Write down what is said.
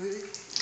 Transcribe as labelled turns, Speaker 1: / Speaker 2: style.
Speaker 1: It-